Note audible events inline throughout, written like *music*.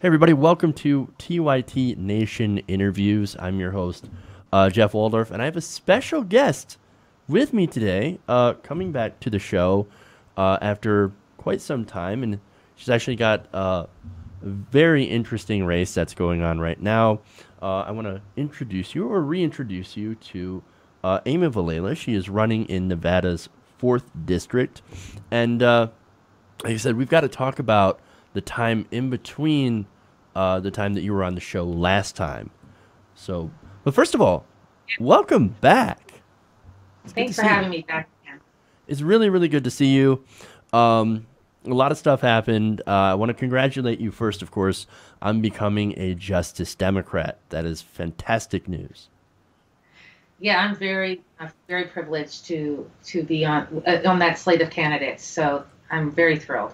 Hey, everybody, welcome to TYT Nation Interviews. I'm your host, uh, Jeff Waldorf, and I have a special guest with me today, uh, coming back to the show uh, after quite some time. And she's actually got uh, a very interesting race that's going on right now. Uh, I want to introduce you or reintroduce you to uh, Amy Vilela. She is running in Nevada's 4th District. And like I said, we've got to talk about the time in between uh, the time that you were on the show last time. So, but first of all, welcome back. It's Thanks for having you. me back again. It's really, really good to see you. Um, a lot of stuff happened. Uh, I want to congratulate you first, of course, on becoming a Justice Democrat. That is fantastic news. Yeah, I'm very, I'm very privileged to to be on uh, on that slate of candidates. So I'm very thrilled.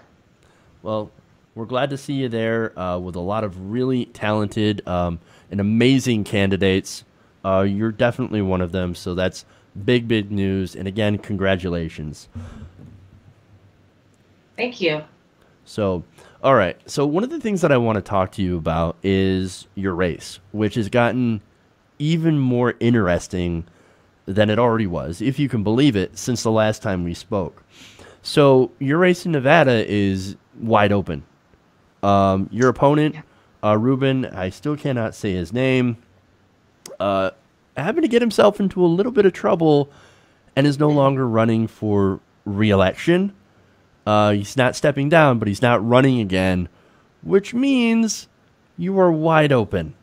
Well, we're glad to see you there uh, with a lot of really talented um, and amazing candidates. Uh, you're definitely one of them, so that's big, big news. And again, congratulations. Thank you. So, all right. So, one of the things that I want to talk to you about is your race, which has gotten even more interesting than it already was, if you can believe it, since the last time we spoke. So, your race in Nevada is wide open. Um, your opponent, uh, Reuben, I still cannot say his name, uh, happened to get himself into a little bit of trouble and is no longer running for reelection. Uh, he's not stepping down, but he's not running again, which means you are wide open.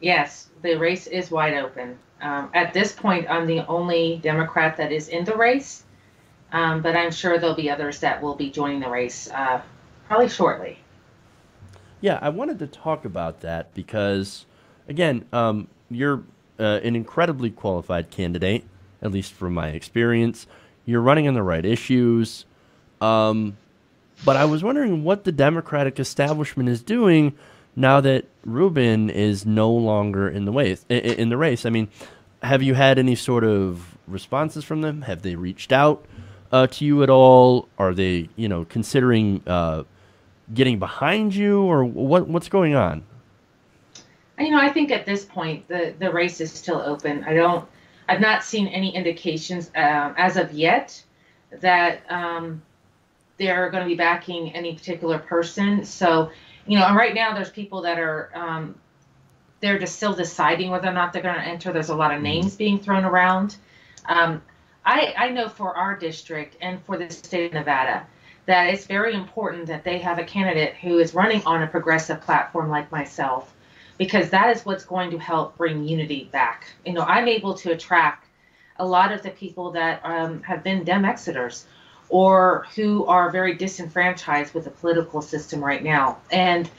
Yes, the race is wide open. Um, at this point, I'm the only Democrat that is in the race, um, but I'm sure there'll be others that will be joining the race uh, probably shortly. Yeah, I wanted to talk about that because, again, um, you're uh, an incredibly qualified candidate, at least from my experience. You're running on the right issues. Um, but I was wondering what the Democratic establishment is doing now that Reuben is no longer in the way in the race. I mean, have you had any sort of responses from them? Have they reached out uh, to you at all? Are they, you know, considering uh, getting behind you, or what? What's going on? You know, I think at this point the the race is still open. I don't. I've not seen any indications uh, as of yet that um, they're going to be backing any particular person. So, you know, and right now there's people that are um, they're just still deciding whether or not they're going to enter. There's a lot of mm-hmm. names being thrown around. Um, I, I know for our district and for the state of Nevada, that it's very important that they have a candidate who is running on a progressive platform like myself, because that is what's going to help bring unity back. You know, I'm able to attract a lot of the people that um, have been Dem Exiters or who are very disenfranchised with the political system right now. And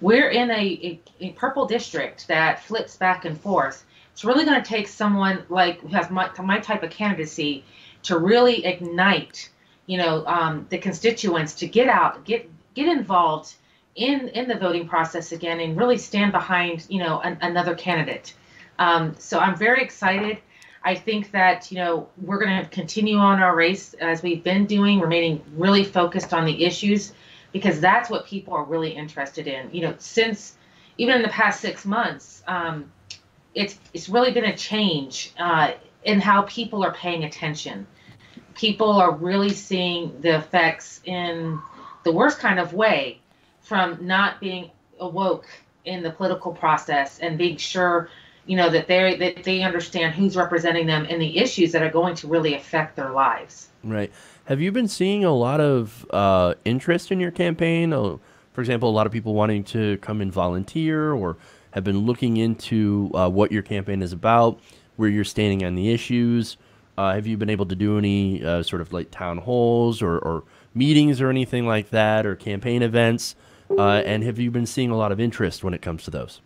we're in a, a, a purple district that flips back and forth. It's really going to take someone like who has my, my type of candidacy to really ignite you know, um, the constituents to get out, get get involved in in the voting process again, and really stand behind, you know, an, another candidate. Um, so I'm very excited. I think that you know we're going to continue on our race as we've been doing, remaining really focused on the issues because that's what people are really interested in. You know, since even in the past six months, um, it's it's really been a change uh, in how people are paying attention people are really seeing the effects in the worst kind of way from not being awoke in the political process and being sure you know that they that they understand who's representing them and the issues that are going to really affect their lives. Right. Have you been seeing a lot of uh, interest in your campaign? Uh, for example a lot of people wanting to come and volunteer or have been looking into uh, what your campaign is about where you're standing on the issues uh, have you been able to do any uh, sort of like town halls or, or, meetings or anything like that, or campaign events? Uh, and have you been seeing a lot of interest when it comes to those?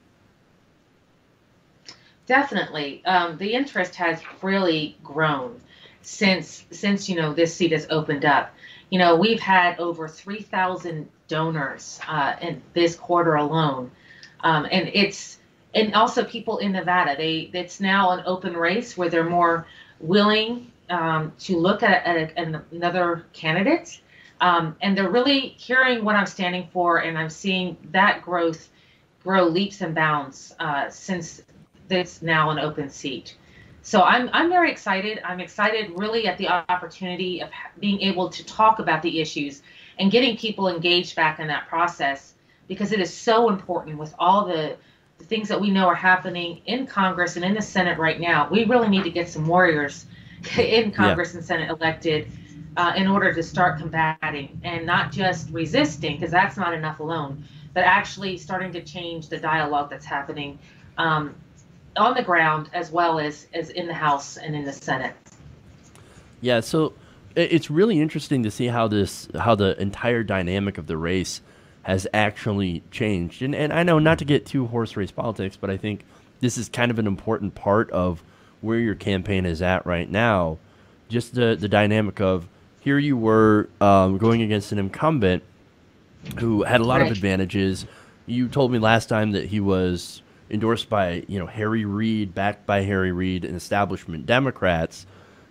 Definitely, um, the interest has really grown since since you know this seat has opened up. You know, we've had over three thousand donors uh, in this quarter alone, um, and it's and also people in Nevada. They it's now an open race where they're more willing um, to look at, at, another candidate Um, and they're really hearing what I'm standing for, and I'm seeing that growth grow leaps and bounds uh, since this now an open seat. So I'm I'm very excited. I'm excited really at the opportunity of being able to talk about the issues and getting people engaged back in that process because it is so important with all the, the things that we know are happening in Congress and in the Senate right now. We really need to get some warriors *laughs* in Congress yeah. and Senate elected uh, in order to start combating and not just resisting because that's not enough alone, but actually starting to change the dialogue that's happening um, on the ground as well as as in the House and in the Senate. Yeah, so it's really interesting to see how this how the entire dynamic of the race has actually changed. And and I know not to get too horse race politics, but I think this is kind of an important part of where your campaign is at right now. Just the the dynamic of here you were um, going against an incumbent who had a lot right. of advantages. You told me last time that he was endorsed by you know Harry Reid, backed by Harry Reid and establishment Democrats,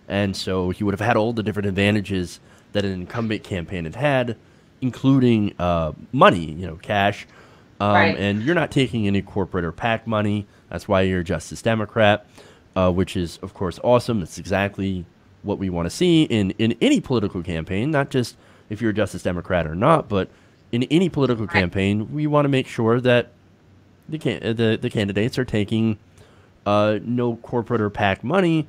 and so he would have had all the different advantages that an incumbent campaign had had, including uh, money, you know, cash. Um, right. And you're not taking any corporate or PAC money. That's why you're a Justice Democrat, uh, which is of course awesome. It's exactly what we want to see in in any political campaign, not just if you're a Justice Democrat or not, but in any political right. campaign, we want to make sure that the can- the the candidates are taking uh, no corporate or PAC money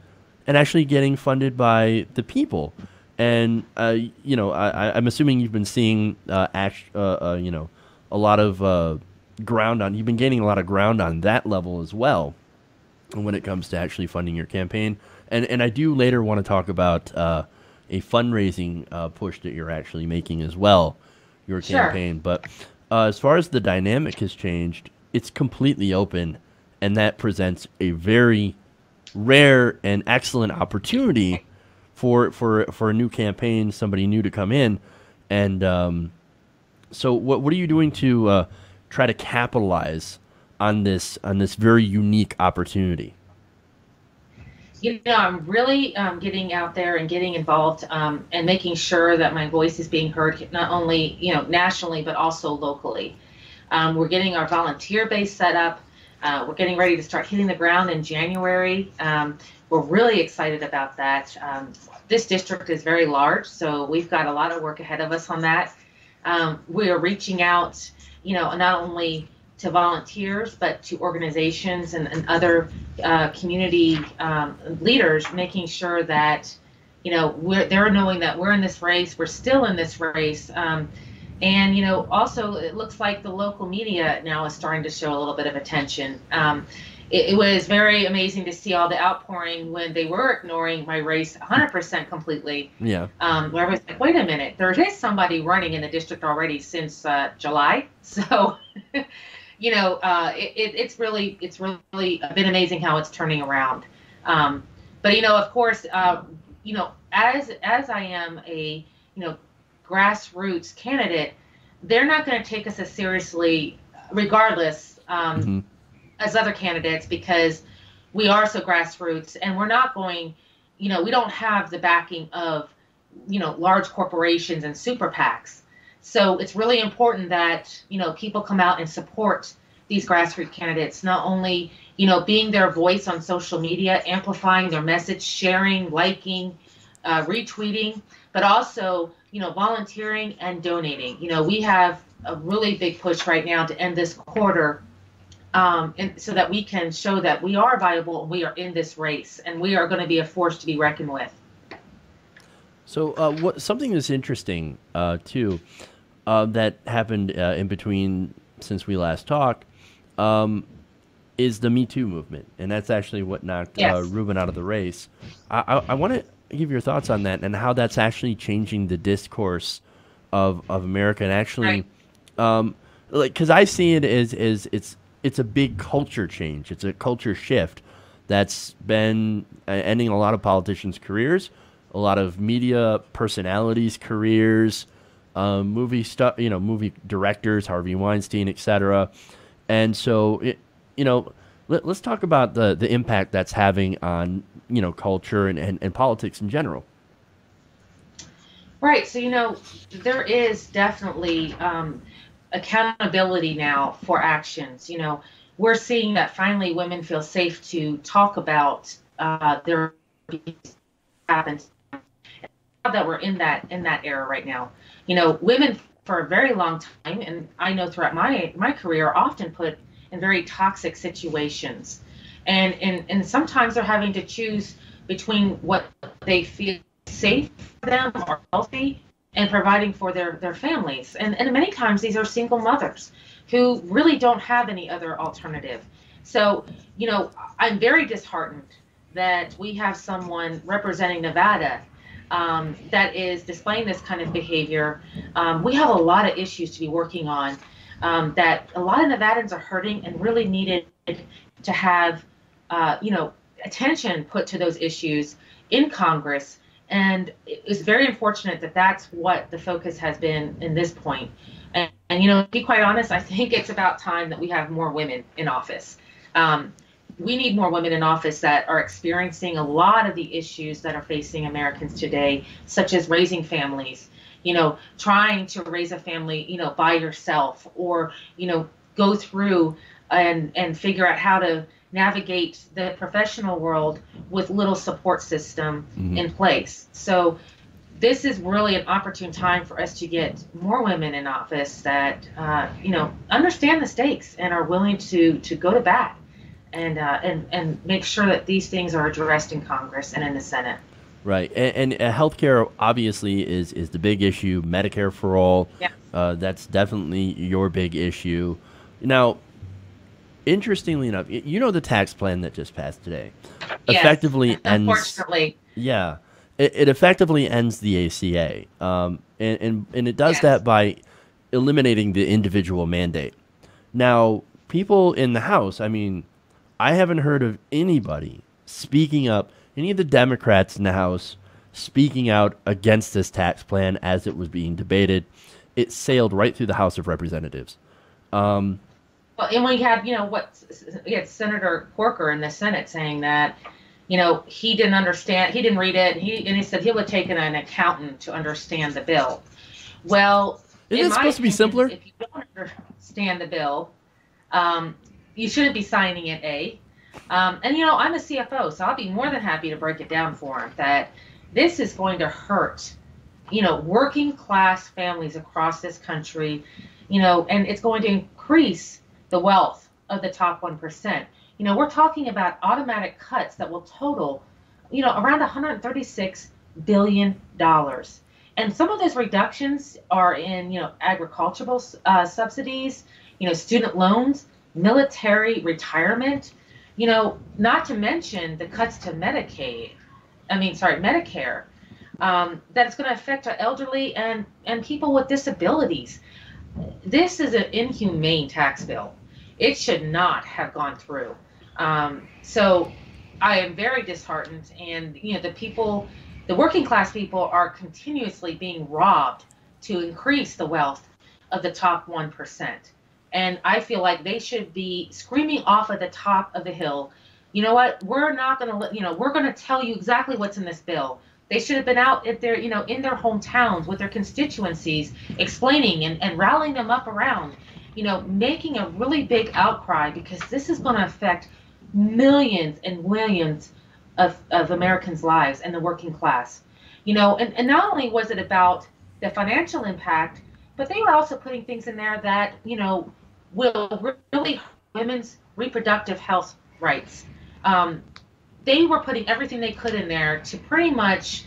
and actually getting funded by the people. And uh, you know, I, am assuming you've been seeing uh, act, uh, uh, you know, a lot of uh, ground on. You've been gaining a lot of ground on that level as well, when it comes to actually funding your campaign. And and I do later want to talk about a fundraising push that you're actually making as well, your sure. campaign. But as far as the dynamic has changed, it's completely open, and that presents a very rare and excellent opportunity for for for a new campaign, somebody new to come in, and um, so what what are you doing to uh, try to capitalize on this on this very unique opportunity? You know, I'm really um, getting out there and getting involved um, and making sure that my voice is being heard, not only you know nationally but also locally. Um, we're getting our volunteer base set up. Uh, we're getting ready to start hitting the ground in January. Um, we're really excited about that. Um, this district is very large, so we've got a lot of work ahead of us on that. Um, we are reaching out, you know, not only to volunteers, but to organizations and, and other uh, community um, leaders, making sure that, you know, we're, they're knowing that we're in this race, we're still in this race. Um, and you know, also it looks like the local media now is starting to show a little bit of attention. It, it, was very amazing to see all the outpouring when they were ignoring my race 100% completely. Yeah. Um, where I was like, wait a minute, there is somebody running in the district already since uh, July. *laughs* So, *laughs* you know, uh, it, it, it's really it's really been amazing how it's turning around. Um, but you know, of course, uh, you know, as as I am a you know grassroots candidate, they're not going to take us as seriously, regardless, um, mm-hmm. As other candidates because we are so grassroots and we're not going, you know, we don't have the backing of, you know, large corporations and super PACs. So it's really important that, you know, people come out and support these grassroots candidates, not only, you know, being their voice on social media, amplifying their message, sharing, liking, uh, retweeting, but also you know, volunteering and donating. You know, we have a really big push right now to end this quarter um, and so that we can show that we are viable and we are in this race and we are going to be a force to be reckoned with. So, uh, what something that's interesting uh, too uh, that happened uh, in between since we last talked um, is the Me Too movement, and that's actually what knocked uh, yes. Reuben out of the race. I, I, I want to give your thoughts on that and how that's actually changing the discourse of of America and actually, right. um, like because I see it as as it's it's a big culture change. It's a culture shift that's been uh, ending a lot of politicians' careers, a lot of media personalities' careers, um, movie stuff, you know, movie directors, Harvey Weinstein, etc. And so, it, you know, let, us talk about the the impact that's having on you know culture and, and, and politics in general. Right. So, you know, there is definitely um, accountability now for actions. You know, we're seeing that finally women feel safe to talk about uh, their happens that we're in that in that era right now. You know, women for a very long time, and I know throughout my my career, are often put in very toxic situations, and and and sometimes they're having to choose between what they feel safe for them or healthy and providing for their their families, and and many times these are single mothers who really don't have any other alternative. So you know, I'm very disheartened that we have someone representing Nevada um, that is displaying this kind of behavior. Um, we have a lot of issues to be working on um, that a lot of Nevadans are hurting and really needed to have, uh, you know, attention put to those issues in Congress. And it's very unfortunate that that's what the focus has been in this point. And, and you know, to be quite honest, I think it's about time that we have more women in office. Um, we need more women in office that are experiencing a lot of the issues that are facing Americans today, such as raising families, you know, trying to raise a family, you know, by yourself or, you know, go through and and figure out how to navigate the professional world with little support system mm-hmm. in place. So this is really an opportune time for us to get more women in office that uh, you know understand the stakes and are willing to to go to bat and uh, and and make sure that these things are addressed in Congress and in the Senate. Right, and, and uh, healthcare obviously is is the big issue. Medicare for all. Yeah. Uh, that's definitely your big issue. Now, interestingly enough, you know the tax plan that just passed today yes, effectively ends. Yeah, it, it effectively ends the ACA, um, and, and and it does yes. that by eliminating the individual mandate. Now, people in the House, I mean, I haven't heard of anybody speaking up, any of the Democrats in the House speaking out against this tax plan as it was being debated. It sailed right through the House of Representatives. Um, well, and we had, you know, what we had Senator Corker in the Senate saying that, you know, he didn't understand, he didn't read it, and he and he said he would take an accountant to understand the bill. Well, isn't it supposed opinion, to be simpler? If you don't understand the bill, um, you shouldn't be signing it, A. Um, and you know, I'm a CFO, so I'll be more than happy to break it down for him that this is going to hurt, you know, working class families across this country, you know, and it's going to increase the wealth of the top 1%. You know, we're talking about automatic cuts that will total, you know, around 136 billion dollars. And some of those reductions are in, you know, agricultural uh, subsidies, you know, student loans military retirement, you know, not to mention the cuts to Medicaid, I mean, sorry, Medicare, um, that's going to affect our elderly and, and people with disabilities. This is an inhumane tax bill. It should not have gone through. Um, so I am very disheartened, and you know, the people, the working class people, are continuously being robbed to increase the wealth of the top one percent. And I feel like they should be screaming off at the top of the hill. You know what? We're not going to, let you know, we're going to tell you exactly what's in this bill. They should have been out at their, you know, in their hometowns with their constituencies, explaining and, and rallying them up around, you know, making a really big outcry because this is going to affect millions and millions of, of Americans' lives and the working class. You know, and, and not only was it about the financial impact, but they were also putting things in there that, you know, will really women's reproductive health rights. Um, they were putting everything they could in there to pretty much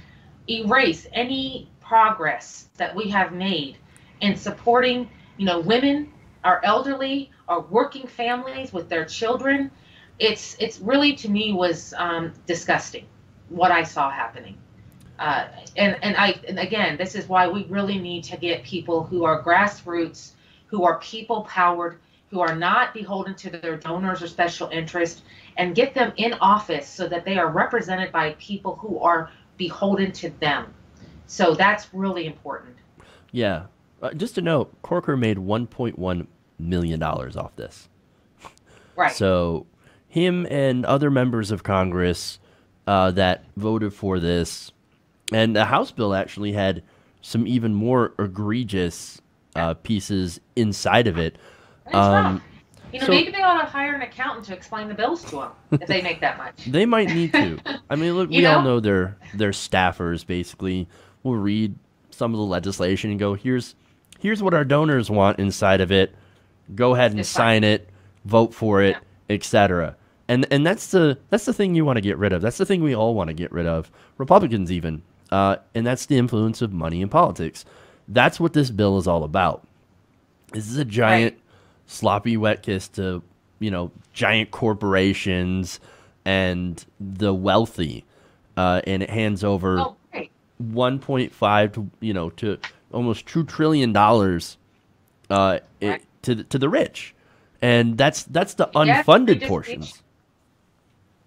erase any progress that we have made in supporting, you know, women, our elderly, our working families with their children. It's it's really to me was um, disgusting what I saw happening. Uh, and and I and again, this is why we really need to get people who are grassroots who are people powered, who are not beholden to their donors or special interest, and get them in office so that they are represented by people who are beholden to them. So that's really important. Yeah. Uh, just to note, Corker made $1.1 million off this. Right. So him and other members of Congress uh, that voted for this, and the House bill actually had some even more egregious uh, pieces inside of it. Rough. You know, so- maybe they ought to hire an accountant to explain the bills to them if they make that much. They might need to. *laughs* I mean, look, we all know? know their their staffers basically will read some of the legislation and go, "Here's here's what our donors want inside of it. Go ahead and It's fine. sign it, vote for it, etc." And and that's the that's the thing you want to get rid of. That's the thing we all want to get rid of. Republicans even. Uh, and that's the influence of money in politics. That's what this bill is all about. This is a giant sloppy wet kiss to you know giant corporations and the wealthy, uh, and it hands over Oh, 1.5 to you know to almost two trillion dollars uh, it, to the, to the rich, and that's that's the unfunded redistribution. portions.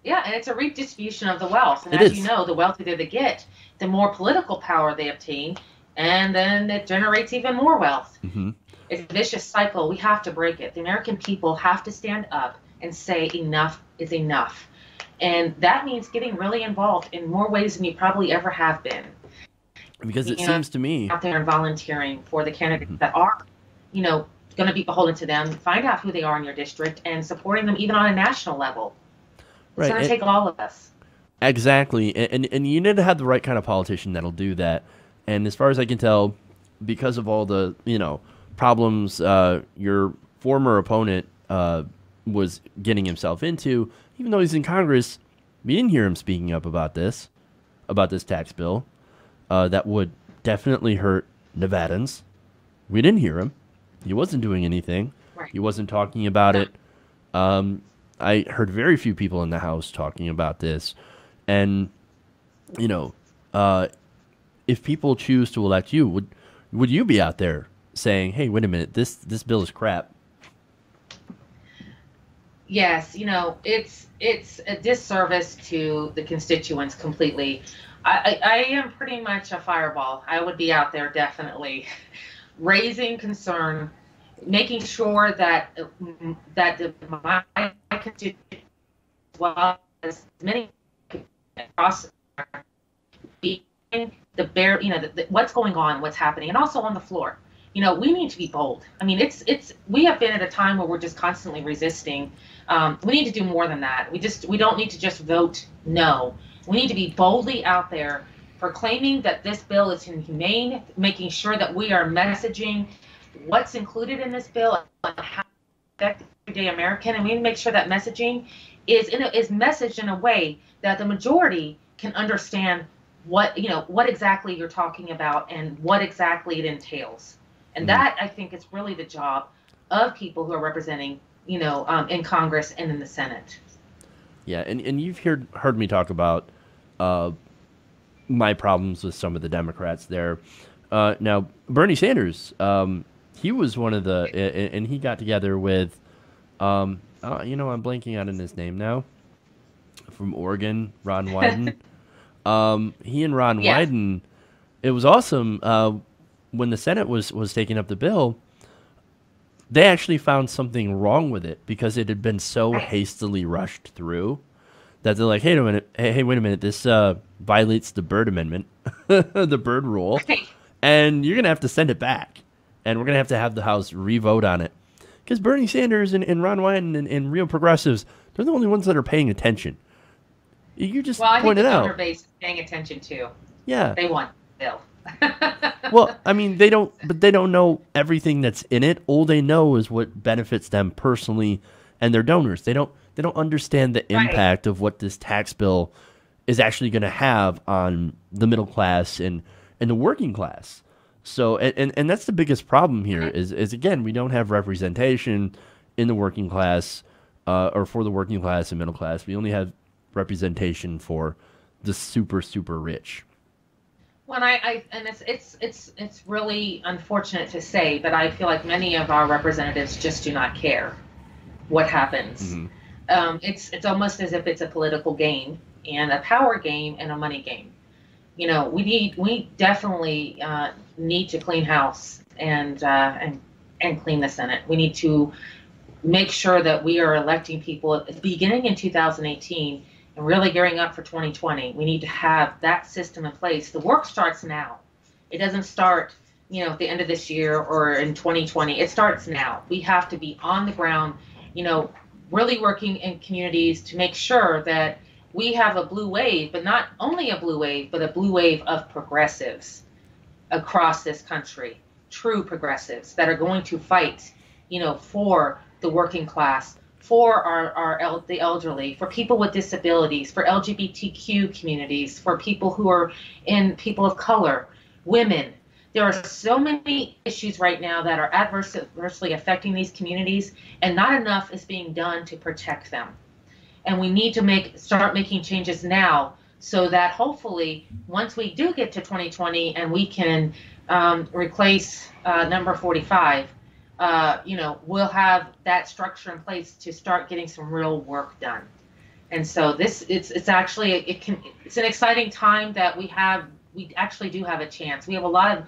Yeah, and it's a redistribution of the wealth. And It as is. you know, the wealthier they get, the more political power they obtain, and then it generates even more wealth. hmm It's a vicious cycle. We have to break it. The American people have to stand up and say enough is enough. And that means getting really involved in more ways than you probably ever have been. Because it seems to me, Out there and volunteering for the candidates Mhm. that are, you know, going to be beholden to them. Find out who they are in your district and supporting them even on a national level. Right. It's going to take all of us. Exactly, and, and and you need to have the right kind of politician that'll do that. And as far as I can tell, because of all the you know problems uh, your former opponent uh, was getting himself into, even though he's in Congress, we didn't hear him speaking up about this, about this tax bill uh, that would definitely hurt Nevadans. We didn't hear him. He wasn't doing anything. Right. He wasn't talking about it. Um, I heard very few people in the House talking about this. And, you know, uh, if people choose to elect you, would would you be out there saying, "Hey, wait a minute, this this bill is crap"? Yes, you know, it's it's a disservice to the constituents completely. I, I, am pretty much a fireball. I would be out there definitely *laughs* raising concern, making sure that that the, my constituents, as well as many across being the bare, you know, the, the, what's going on, what's happening, and also on the floor. You know, we need to be bold. I mean, it's it's we have been at a time where we're just constantly resisting. Um, we need to do more than that. We just we don't need to just vote no. We need to be boldly out there proclaiming that this bill is inhumane, making sure that we are messaging what's included in this bill and how it affects everyday American, and we need to make sure that messaging is in a, is messaged in a way that the majority can understand what you know what exactly you're talking about and what exactly it entails. And Mhm. that I think is really the job of people who are representing you know um, in Congress and in the Senate. Yeah, and, and you've heard heard me talk about uh, my problems with some of the Democrats there. Uh, now, Bernie Sanders, um, he was one of the, and he got together with, um, uh, you know, I'm blanking out on his name now, from Oregon, Ron Wyden. *laughs* um, he and Ron Yeah. Wyden, it was awesome. Uh, when the Senate was was taking up the bill, they actually found something wrong with it because it had been so hastily rushed through that they're like, "Hey, wait a minute! Hey, hey wait a minute! This uh, violates the Byrd Amendment, *laughs* the Byrd Rule, and you're gonna have to send it back, and we're gonna have to have the House re-vote on it." Because Bernie Sanders and, and Ron Wyden and, and real progressives, they're the only ones that are paying attention. You just Well, I think pointed the donor out, base is paying attention too. yeah. They want the bill. *laughs* well, I mean, they don't, but they don't know everything that's in it. All they know is what benefits them personally and their donors. They don't, they don't understand the Right. impact of what this tax bill is actually going to have on the middle class and and the working class. So, and, and, that's the biggest problem here is is again we don't have representation in the working class uh, or for the working class and middle class. We only have representation for the super super rich. When I, I and it's it's it's it's really unfortunate to say, but I feel like many of our representatives just do not care what happens. Mhm. Um, it's it's almost as if it's a political game and a power game and a money game. You know, we need we definitely uh, need to clean house and uh, and and clean the Senate. We need to make sure that we are electing people beginning in 2018 and really gearing up for 2020. We need to have that system in place. The work starts now. It doesn't start, you know, at the end of this year or in 2020. It starts now. We have to be on the ground, you know, really working in communities to make sure that we have a blue wave, but not only a blue wave, but a blue wave of progressives across this country, true progressives that are going to fight, you know, for the working class, for our, our el- the elderly, for people with disabilities, for LGBTQ communities, for people who are in people of color, women. There are so many issues right now that are adversely affecting these communities, and not enough is being done to protect them. And we need to make start making changes now so that hopefully once we do get to 2020 and we can um, replace uh, number 45 uh, you know we'll have that structure in place to start getting some real work done. And so this it's it's actually it can it's an exciting time that we have we actually do have a chance. We have a lot of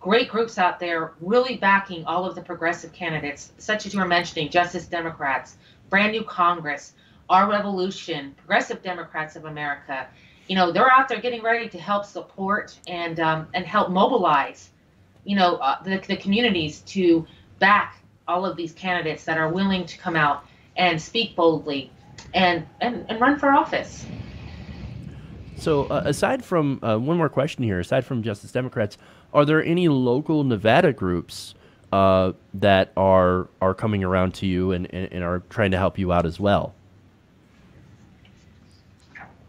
great groups out there really backing all of the progressive candidates such as you were mentioning justice democrats brand new congress our revolution, progressive Democrats of America, you know, they're out there getting ready to help support and um, and help mobilize, you know, uh, the, the communities to back all of these candidates that are willing to come out and speak boldly and and, and run for office. So, uh, aside from uh, one more question here, aside from Justice Democrats, are there any local Nevada groups uh, that are are coming around to you and, and, and are trying to help you out as well?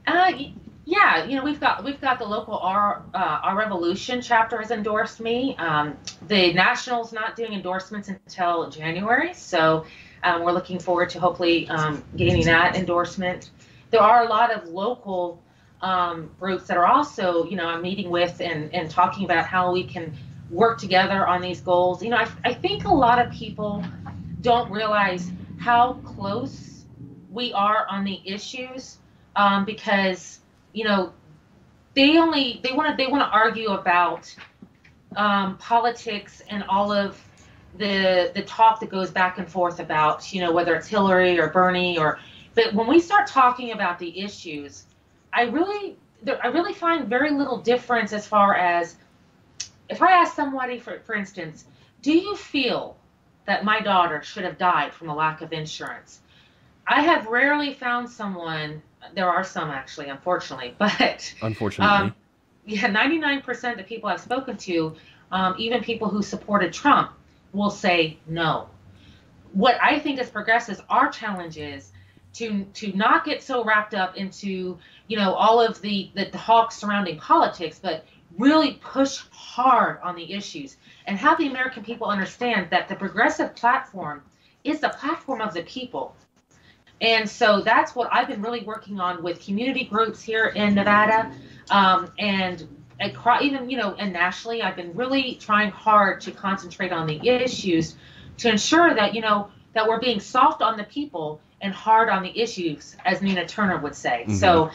Uh, yeah, you know we've got we've got the local our uh, our revolution chapter has endorsed me. Um, the national's not doing endorsements until January, so um, we're looking forward to hopefully um, gaining that endorsement. There are a lot of local um, groups that are also you know I'm meeting with and and talking about how we can work together on these goals. You know I I think a lot of people don't realize how close we are on the issues um, because you know they only they want to they want to argue about um, politics and all of the the talk that goes back and forth about you know whether it's Hillary or Bernie or but when we start talking about the issues, I really I really find very little difference as far as if I ask somebody for for instance, do you feel that my daughter should have died from a lack of insurance? I have rarely found someone there are some actually, unfortunately, *laughs* but unfortunately, um, yeah, 99% of people I've spoken to, um, even people who supported Trump, will say no. What I think as progressives, our challenge is to to not get so wrapped up into you know all of the the talk surrounding politics, but really push hard on the issues and have the American people understand that the progressive platform is the platform of the people. And so that's what I've been really working on with community groups here in Nevada. Um, and across, even, you know, and nationally, I've been really trying hard to concentrate on the issues to ensure that, you know, that we're being soft on the people and hard on the issues, as Nina Turner would say. Mm-hmm. So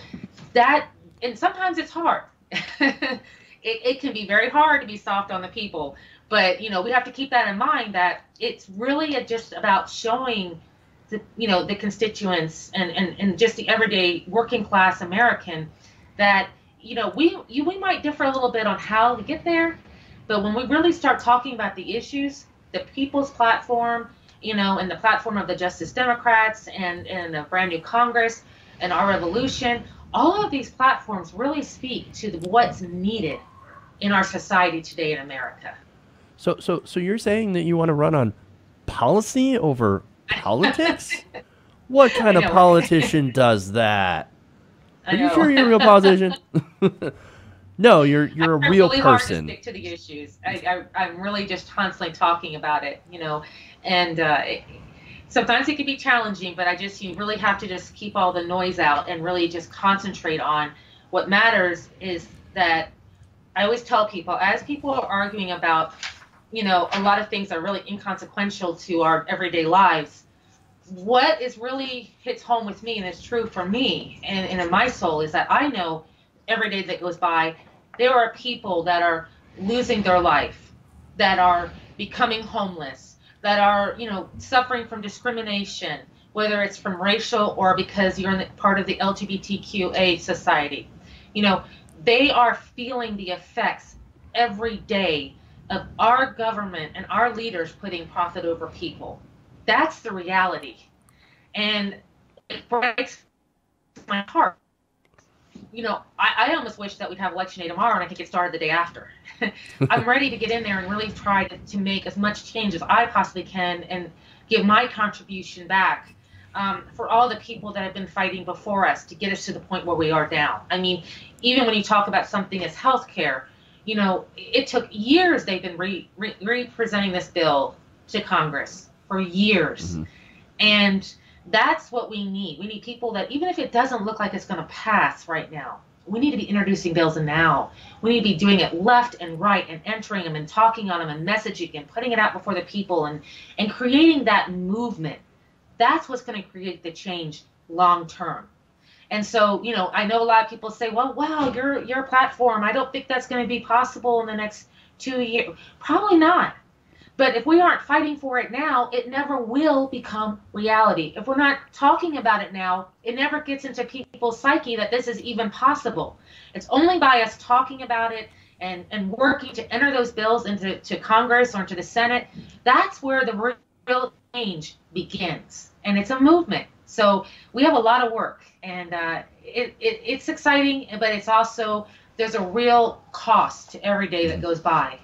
that, and sometimes it's hard. *laughs* it, it can be very hard to be soft on the people. But, you know, we have to keep that in mind that it's really just about showing the you know the constituents and, and, and just the everyday working class American that you know we you, we might differ a little bit on how to get there, but when we really start talking about the issues, the people's platform, you know, in the platform of the Justice Democrats and in the brand new Congress and our revolution, all of these platforms really speak to what's needed in our society today in America. So so so you're saying that you want to run on policy over *laughs* politics? what kind of politician does that? *laughs* Are you sure you're a real politician? *laughs* no, you're you're a real really person. Hard to stick to the issues. I, I am really just constantly talking about it, you know, and uh, sometimes it can be challenging, but I just you really have to just keep all the noise out and really just concentrate on what matters is that I always tell people as people are arguing about you know, a lot of things are really inconsequential to our everyday lives. What is really hits home with me and is true for me and, and in my soul is that I know every day that goes by, there are people that are losing their life, that are becoming homeless, that are, you know, suffering from discrimination, whether it's from racial or because you're in the, part of the LGBTQA society. You know, they are feeling the effects every day of our government and our leaders putting profit over people. That's the reality. And it breaks my heart. You know, I, I almost wish that we'd have election day tomorrow and I could get started the day after. *laughs* I'm ready to get in there and really try to, to make as much change as I possibly can and give my contribution back um, for all the people that have been fighting before us to get us to the point where we are now. I mean, even when you talk about something as healthcare, you know, it took years they've been re, re, representing this bill to Congress for years. Mm-hmm. And that's what we need. We need people that, even if it doesn't look like it's going to pass right now, we need to be introducing bills now. We need to be doing it left and right and entering them and talking on them and messaging and putting it out before the people and, and creating that movement. That's what's going to create the change long term. And so, you know, I know a lot of people say, well, wow, your your platform, I don't think that's going to be possible in the next two years. Probably not. But if we aren't fighting for it now, it never will become reality. If we're not talking about it now, it never gets into people's psyche that this is even possible. It's only by us talking about it and, and working to enter those bills into to Congress or into the Senate, that's where the real change begins. And it's a movement. So we have a lot of work, and uh, it, it, it's exciting, but it's also there's a real cost to every day that goes by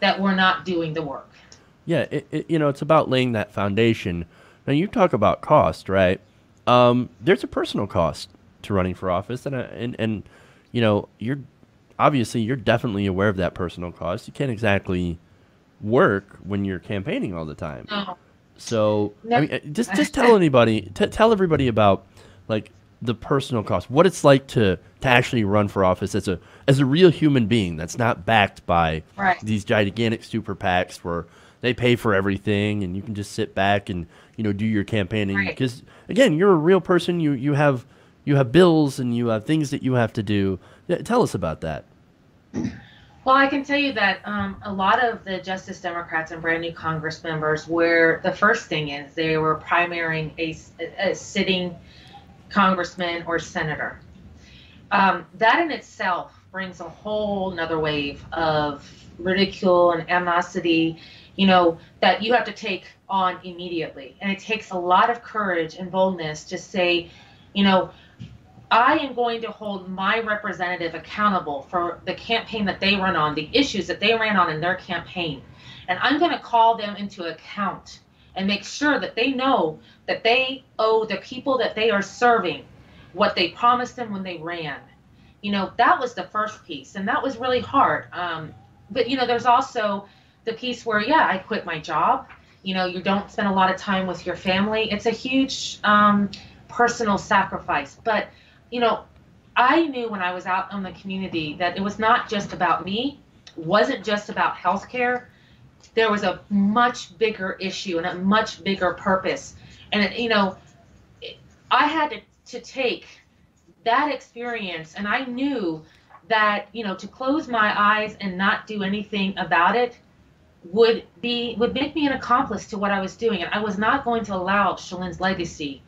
that we're not doing the work. Yeah, it, it, you know, it's about laying that foundation. Now you talk about cost, right? Um, there's a personal cost to running for office, and uh, and and you know, you're obviously you're definitely aware of that personal cost. You can't exactly work when you're campaigning all the time. No. So no. I mean, uh, just just tell anybody, t- tell everybody about like the personal cost, what it's like to to actually run for office as a as a real human being that's not backed by right. these gigantic super PACs where they pay for everything and you can just sit back and you know do your campaigning right. because again you're a real person you you have you have bills and you have things that you have to do tell us about that well, I can tell you that um, a lot of the Justice Democrats and brand new Congress members, where the first thing is they were primarying a, a sitting congressman or senator. Um, that in itself brings a whole another wave of ridicule and animosity, you know, that you have to take on immediately. And it takes a lot of courage and boldness to say, you know, I am going to hold my representative accountable for the campaign that they run on, the issues that they ran on in their campaign. And I'm going to call them into account and make sure that they know that they owe the people that they are serving what they promised them when they ran. You know, that was the first piece, and that was really hard. Um, but, you know, there's also the piece where, yeah, I quit my job. You know, you don't spend a lot of time with your family. It's a huge um, personal sacrifice. But you know, I knew when I was out in the community that it was not just about me, wasn't just about healthcare. There was a much bigger issue and a much bigger purpose. And, it, you know, I had to, to take that experience and I knew that, you know, to close my eyes and not do anything about it would be would make me an accomplice to what I was doing. And I was not going to allow Shalynne's legacy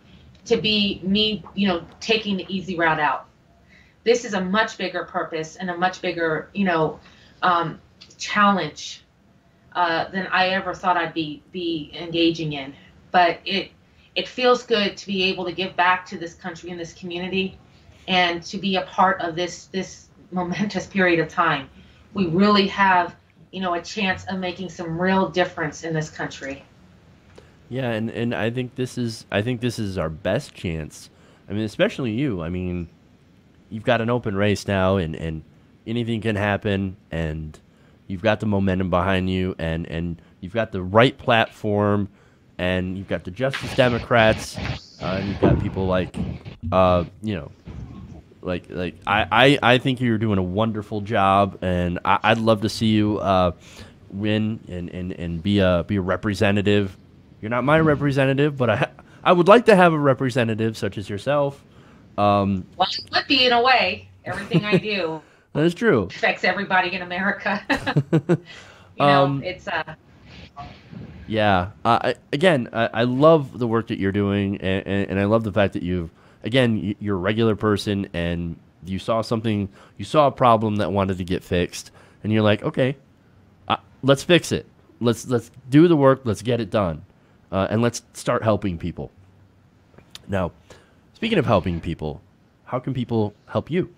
to be me, you know, taking the easy route out. This is a much bigger purpose and a much bigger, you know, um, challenge uh, than I ever thought I'd be be engaging in. But it it feels good to be able to give back to this country and this community, and to be a part of this this momentous period of time. We really have, you know, a chance of making some real difference in this country. Yeah, and, and I think this is I think this is our best chance. I mean, especially you. I mean, you've got an open race now, and, and anything can happen, and you've got the momentum behind you, and, and you've got the right platform, and you've got the Justice Democrats, uh, and you've got people like, uh, you know, like like I, I, I think you're doing a wonderful job, and I, would love to see you uh, win and, and, and be a be a representative you're not my representative, but I I would like to have a representative such as yourself. Um, well, it would be in a way. Everything I do *laughs* that is true affects everybody in America. *laughs* you know, um, it's uh. Yeah. Uh, I, again, I, I, love the work that you're doing, and, and, and I love the fact that you've again you're a regular person and you saw something, you saw a problem that wanted to get fixed, and you're like, okay, uh, let's fix it. Let's let's do the work. Let's get it done, uh, and let's start helping people. Now, speaking of helping people, how can people help you?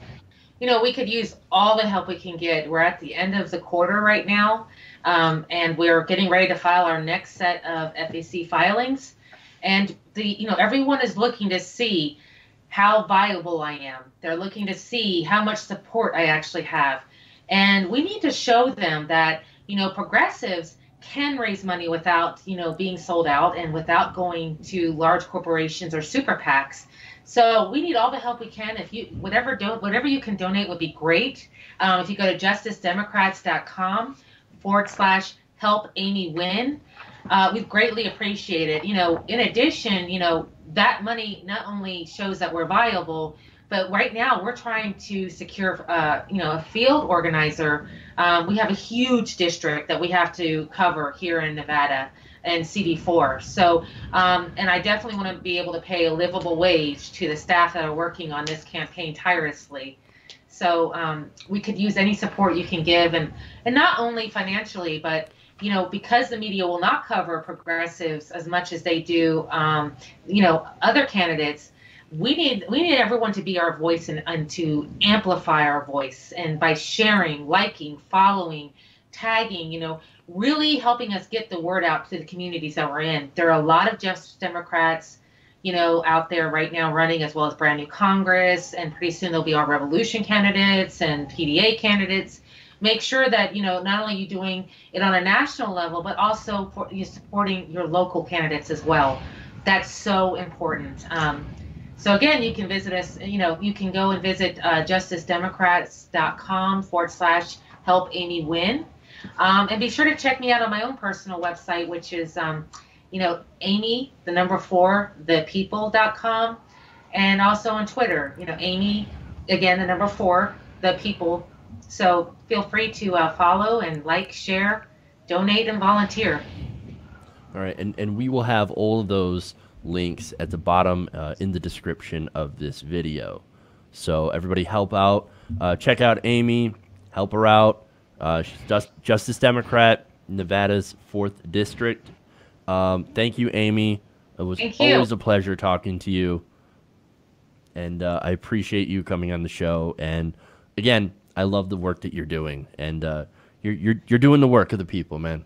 You know, we could use all the help we can get. We're at the end of the quarter right now, um, and we're getting ready to file our next set of FEC filings. And the you know everyone is looking to see how viable I am. They're looking to see how much support I actually have. And we need to show them that, you know, progressives can raise money without, you know, being sold out and without going to large corporations or super PACs. So we need all the help we can. If you whatever do whatever you can donate would be great. Um, if you go to justicedemocrats.com forward slash help Amy win, uh, we greatly appreciate it. You know, in addition, you know, that money not only shows that we're viable, but right now we're trying to secure, uh, you know, a field organizer. Um, we have a huge district that we have to cover here in Nevada and CD4. So, um, and I definitely want to be able to pay a livable wage to the staff that are working on this campaign tirelessly. So um, we could use any support you can give, and and not only financially, but you know, because the media will not cover progressives as much as they do, um, you know, other candidates, we need we need everyone to be our voice and, and to amplify our voice, and by sharing, liking, following, tagging, you know, really helping us get the word out to the communities that we're in. There are a lot of Justice Democrats, you know, out there right now running, as well as brand new Congress, and pretty soon there'll be our revolution candidates and PDA candidates make sure that you know not only you doing it on a national level, but also for, you supporting your local candidates as well. That's so important. Um, so again, you can visit us. You know, you can go and visit uh, justicedemocrats.com forward slash help Amy win, um, and be sure to check me out on my own personal website, which is um, you know Amy the number four the people.com, and also on Twitter. You know Amy again the number four the people so feel free to uh, follow and like, share, donate, and volunteer. All right, and, and we will have all of those links at the bottom uh, in the description of this video. So everybody help out. Uh, check out Amy, help her out. Uh, she's just, Justice Democrat, Nevada's 4th District. Um, thank you, Amy. It was always a pleasure talking to you. And uh, I appreciate you coming on the show. And again, I love the work that you're doing, and uh, you're you're you're doing the work of the people, man.